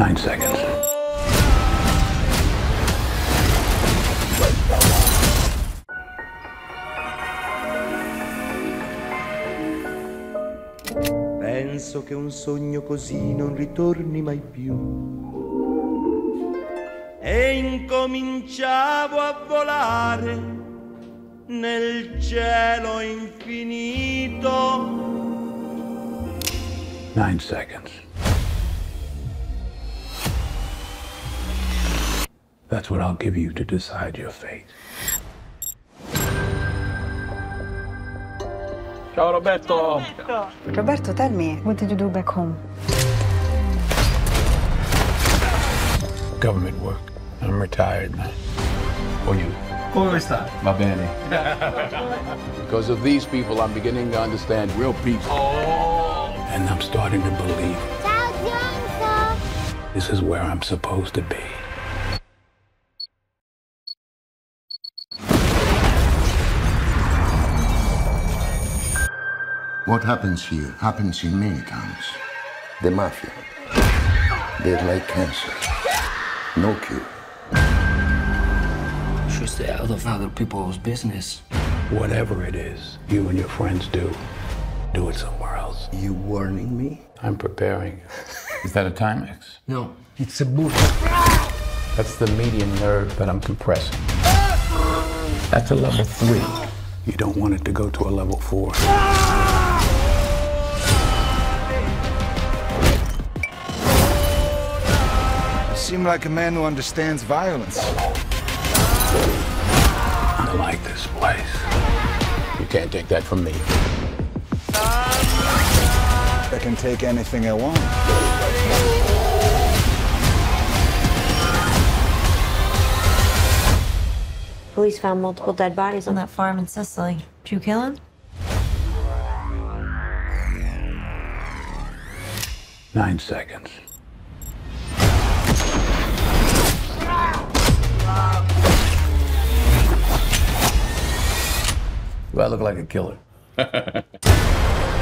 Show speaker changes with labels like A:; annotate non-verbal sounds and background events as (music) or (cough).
A: Nine seconds.
B: Penso che un sogno così non ritorni mai più. E incominciavo a volare nel cielo infinito.
A: Nine seconds. That's what I'll give you to decide your fate.
C: Ciao Roberto.
D: Roberto, tell me, what did you do back home?
A: Government work. I'm retired now. Or you?
C: Come sta?
A: Va bene. (laughs) because of these people, I'm beginning to understand real peace. Oh. And I'm starting to believe
E: Ciao
A: this is where I'm supposed to be.
F: What happens here happens in many towns. The mafia. They're like cancer. No cure.
G: Should stay out of other people's business.
A: Whatever it is you and your friends do, do it somewhere else.
F: You warning me?
A: I'm preparing you. Is that a Timex?
G: No, it's a boot.
A: That's the median nerve that I'm compressing. That's a level three. You don't want it to go to a level four.
H: Seem like a man who understands violence.
A: I like this place. You can't take that from me.
H: I can take anything I want.
I: Police found multiple dead bodies on that farm in Sicily. Did you kill him?
A: Nine seconds. Do I look like a killer? (laughs)